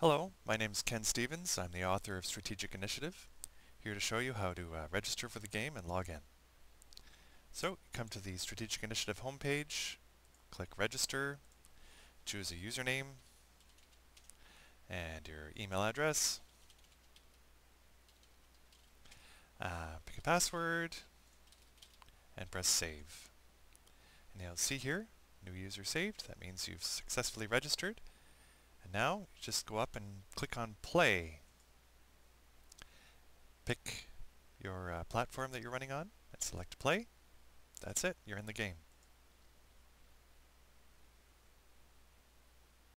Hello, my name is Ken Stevens. I'm the author of Strategic Initiative, here to show you how to uh, register for the game and log in. So, come to the Strategic Initiative homepage, click Register, choose a username, and your email address. Uh, pick a password, and press Save. And you'll see here, new user saved. That means you've successfully registered. And now, just go up and click on Play. Pick your uh, platform that you're running on and select Play. That's it, you're in the game.